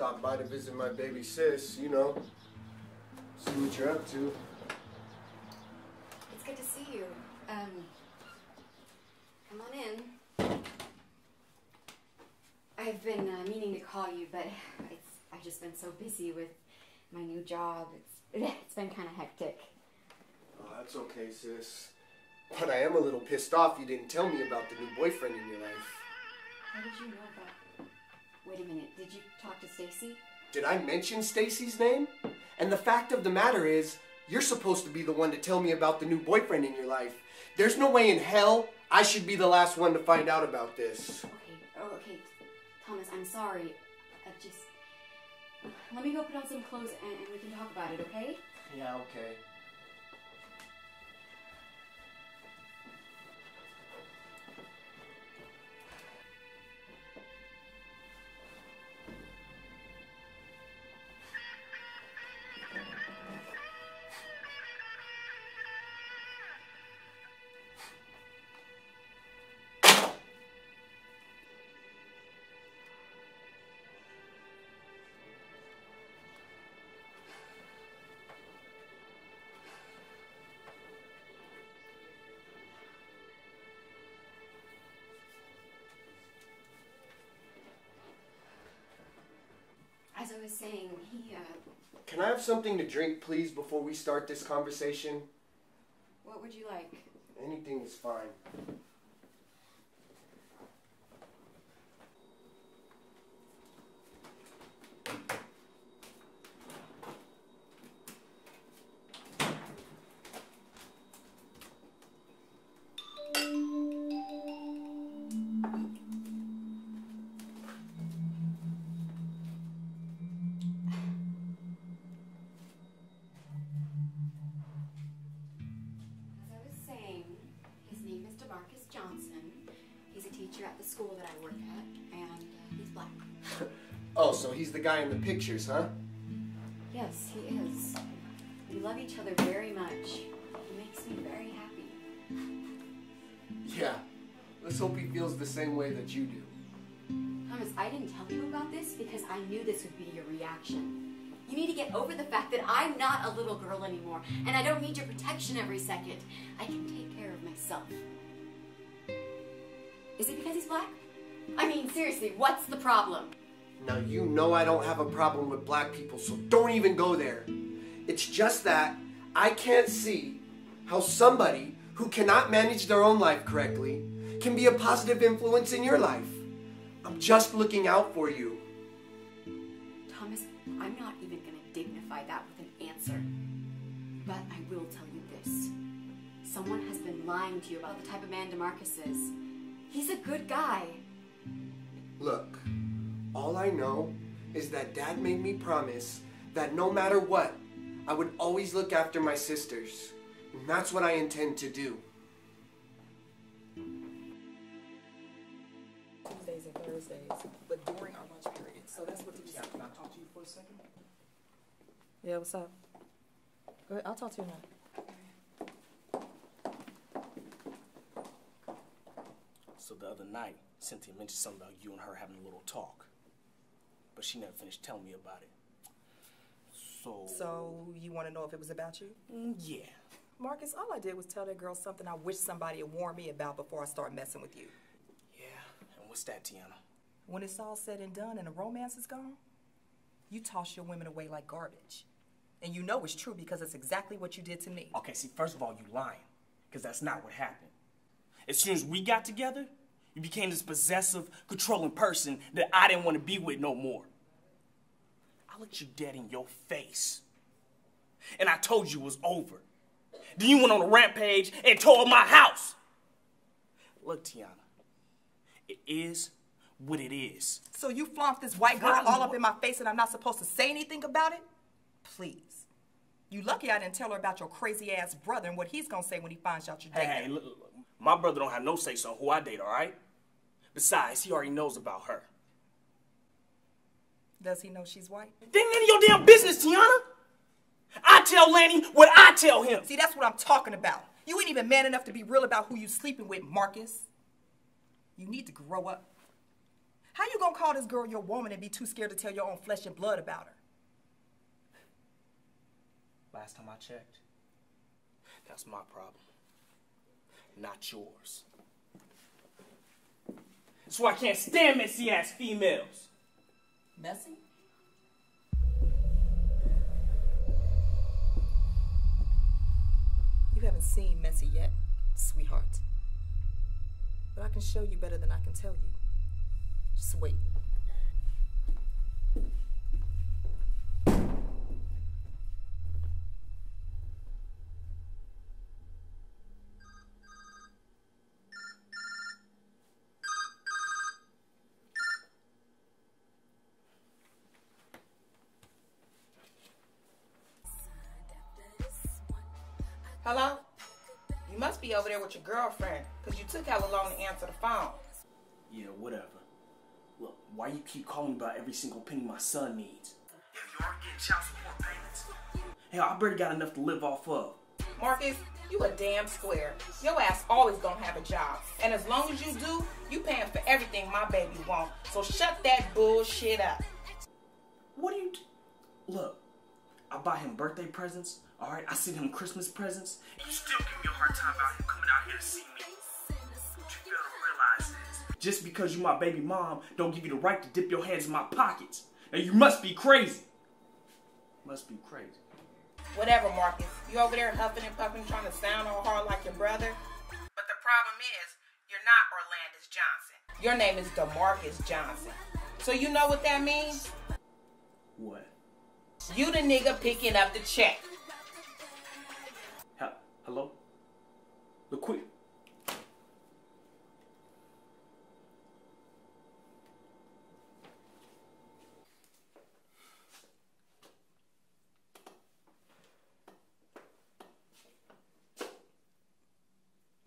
Stop by to visit my baby sis, you know. See what you're up to. It's good to see you. Um, come on in. I've been uh, meaning to call you, but it's I've just been so busy with my new job. It's it's been kind of hectic. Oh, that's okay, sis. But I am a little pissed off you didn't tell me about the new boyfriend in your life. How did you know about? Wait a minute. Did you talk to Stacy? Did I mention Stacy's name? And the fact of the matter is, you're supposed to be the one to tell me about the new boyfriend in your life. There's no way in hell I should be the last one to find out about this. Okay. Oh, okay. Thomas, I'm sorry. I just let me go put on some clothes and, and we can talk about it. Okay? Yeah, okay. Was saying, he. Uh, Can I have something to drink, please, before we start this conversation? what would you like? Anything is fine. Oh, so he's the guy in the pictures, huh? Yes, he is. We love each other very much. He makes me very happy. Yeah. Let's hope he feels the same way that you do. Thomas, I didn't tell you about this because I knew this would be your reaction. You need to get over the fact that I'm not a little girl anymore, and I don't need your protection every second. I can take care of myself. Is it because he's black? I mean, seriously, what's the problem? Now, you know I don't have a problem with black people, so don't even go there. It's just that I can't see how somebody who cannot manage their own life correctly can be a positive influence in your life. I'm just looking out for you. Thomas, I'm not even going to dignify that with an answer. But I will tell you this. Someone has been lying to you about the type of man DeMarcus is. He's a good guy. Look, all I know is that Dad made me promise that no matter what, I would always look after my sisters. And that's what I intend to do. Tuesdays and Thursdays, but during our lunch period. So that's what teachers. Can I talk to you for a second? Yeah, what's up? Go ahead, I'll talk to you now. So the other night, Cynthia mentioned something about you and her having a little talk. But she never finished telling me about it. So. So you want to know if it was about you? Mm, yeah. Marcus, all I did was tell that girl something I wish somebody had warned me about before I start messing with you. Yeah. And what's that, Tiana? When it's all said and done and the romance is gone, you toss your women away like garbage. And you know it's true because it's exactly what you did to me. Okay, see, first of all, you lying. Because that's not what happened. As soon as we got together, you became this possessive, controlling person that I didn't want to be with no more. I looked you dead in your face. And I told you it was over. Then you went on a rampage and tore up my house. Look, Tiana, it is what it is. So you flaunt this white girl all up in my face and I'm not supposed to say anything about it? Please. You lucky I didn't tell her about your crazy ass brother and what he's gonna say when he finds out you're dating. hey, look, look, look. my brother don't have no say so who I date, all right? Besides, he already knows about her. Does he know she's white? Then none of your damn business, Tiana. I tell Lanny what I tell him. See, that's what I'm talking about. You ain't even man enough to be real about who you sleeping with, Marcus. You need to grow up. How you gonna call this girl your woman and be too scared to tell your own flesh and blood about her? Last time I checked, that's my problem, not yours. That's why I can't stand messy ass females. Messy? You haven't seen Messy yet, sweetheart. But I can show you better than I can tell you. Just wait. Hello? You must be over there with your girlfriend, because you took how long to answer the phone. Yeah, whatever. Look, why you keep calling me about every single penny my son needs? If you aren't getting child support payments, hell, I barely got enough to live off of. Marcus, you a damn square. Your ass always gonna have a job. And as long as you do, you paying for everything my baby want. So shut that bullshit up. What do you do? Look, I buy him birthday presents, alright? I send him Christmas presents. And you still give me a hard time about him coming out here to see me. What you fail to realize is, just because you my baby mom, don't give you the right to dip your hands in my pockets. Now you must be crazy. Must be crazy. Whatever, Marcus. You over there huffing and puffing trying to sound all hard like your brother. But the problem is, you're not Orlandis Johnson. Your name is Demarcus Johnson. So you know what that means? What? You the nigga picking up the check. Hello? Look quick.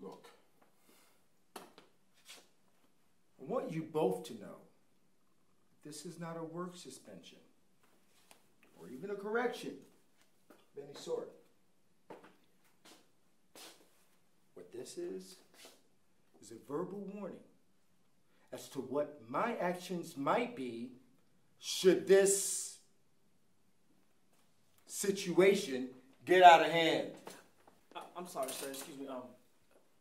Look, I want you both to know this is not a work suspension or even a correction of any sort. What this is, is a verbal warning as to what my actions might be should this situation get out of hand. I- I'm sorry, sir. Excuse me. Um,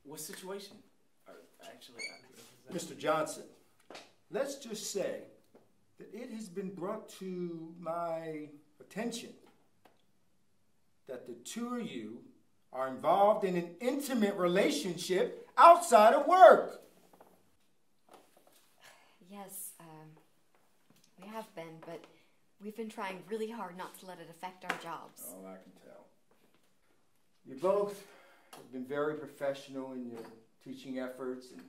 what situation? Or actually, I, Mr. Johnson, let's just say that it has been brought to my attention that the two of you are involved in an intimate relationship outside of work. Yes, um, we have been, but we've been trying really hard not to let it affect our jobs. Oh, I can tell. You both have been very professional in your teaching efforts and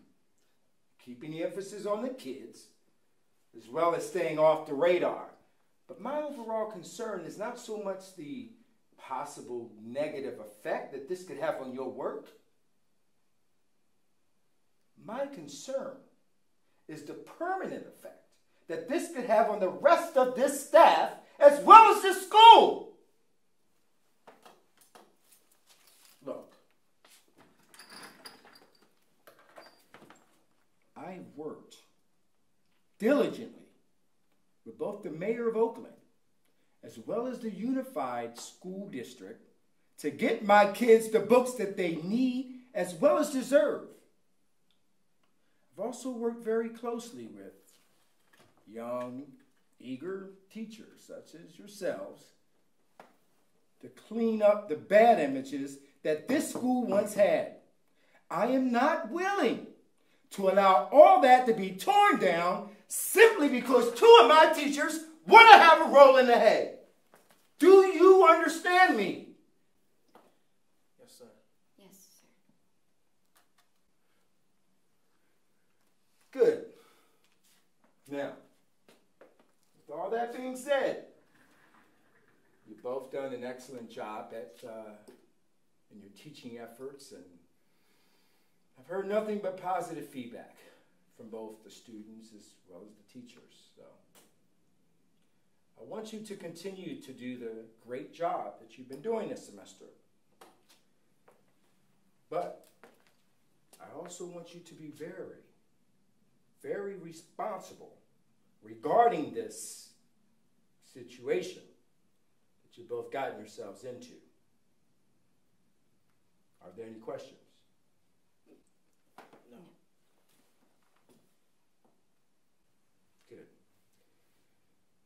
keeping the emphasis on the kids, as well as staying off the radar. But my overall concern is not so much the possible negative effect that this could have on your work. My concern is the permanent effect that this could have on the rest of this staff as well as this school. Look, I worked diligently both the mayor of Oakland as well as the unified school district to get my kids the books that they need as well as deserve. I've also worked very closely with young, eager teachers such as yourselves to clean up the bad images that this school once had. I am not willing to allow all that to be torn down simply because two of my teachers want to have a roll in the hay. Do you understand me? yes, sir. Yes, sir. Good. Now, with all that being said, you've both done an excellent job at uh, in your teaching efforts, and I've heard nothing but positive feedback from both the students as well as the teachers. So, I want you to continue to do the great job that you've been doing this semester. But I also want you to be very, very responsible regarding this situation that you've both gotten yourselves into. Are there any questions?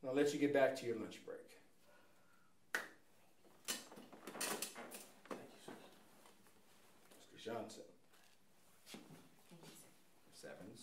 I'll let you get back to your lunch break. Thank you, Mr. Johnson. Seven